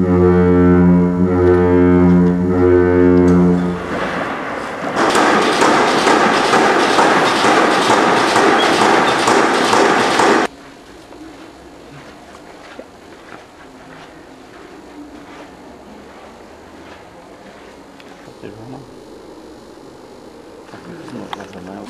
C'est vraiment... C'est vraiment...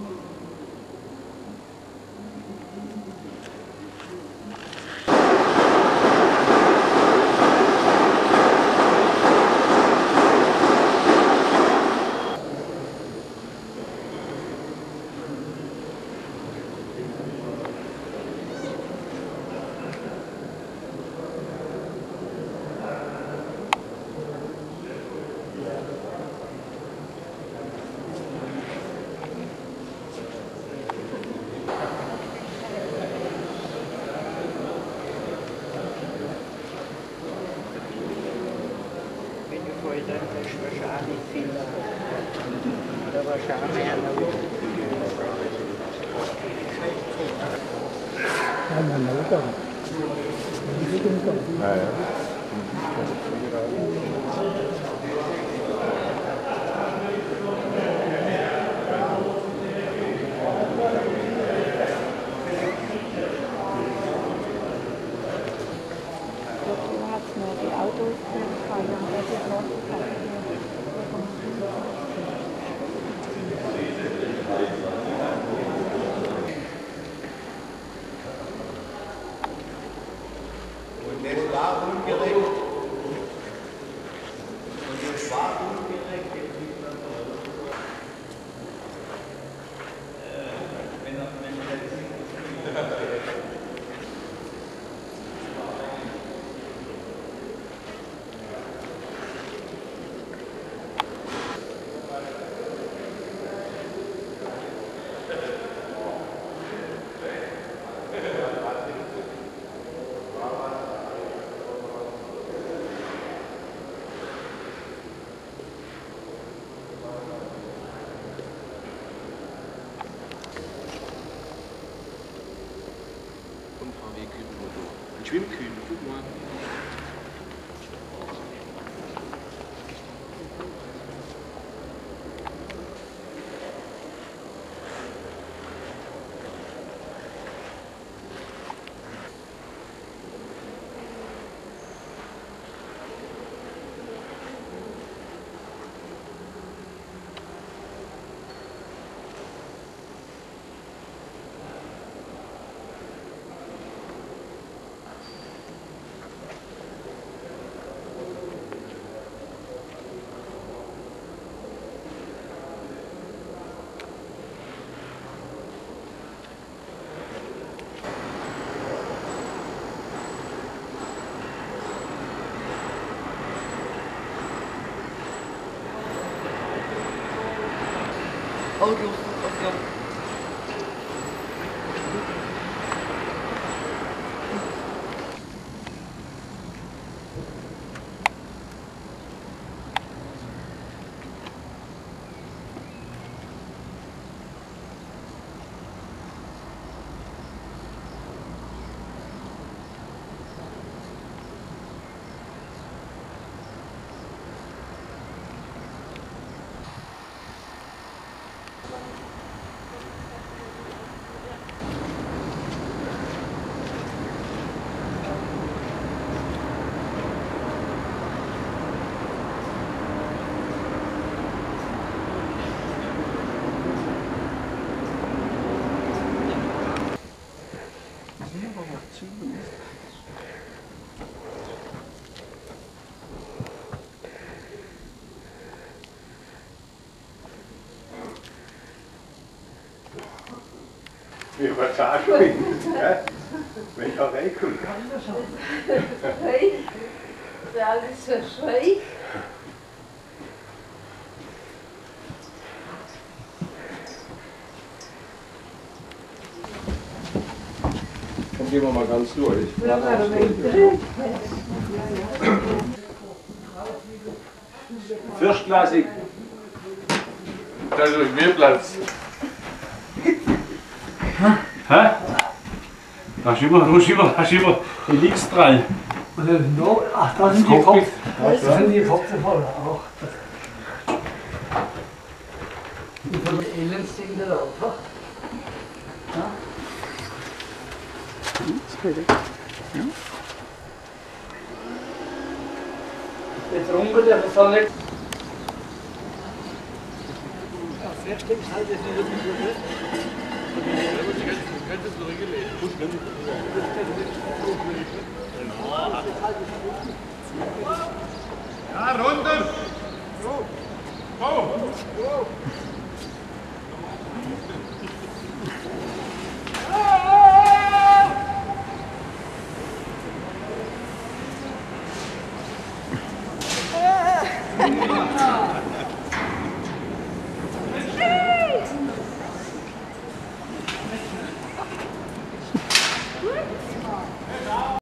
Mm-hmm. 啥呀？那个。俺们没干，没。哎。one. Old Wir verzagen ja? Wenn da reinkommt. Das ist alles so schräg. Dann gehen wir mal ganz durch. Firstklassig. Das ist mir Platz. Da ist immer, da ist immer, da ist immer ein Links dran. No, ach, da sind die. Kopf. Da sind die Kopfhörer auch. Die von den Elendsding da drauf. ha? Jetzt runter, der soll nicht. Ja, feststeckt halt das nicht so fest. Ja, runter! So. Oh.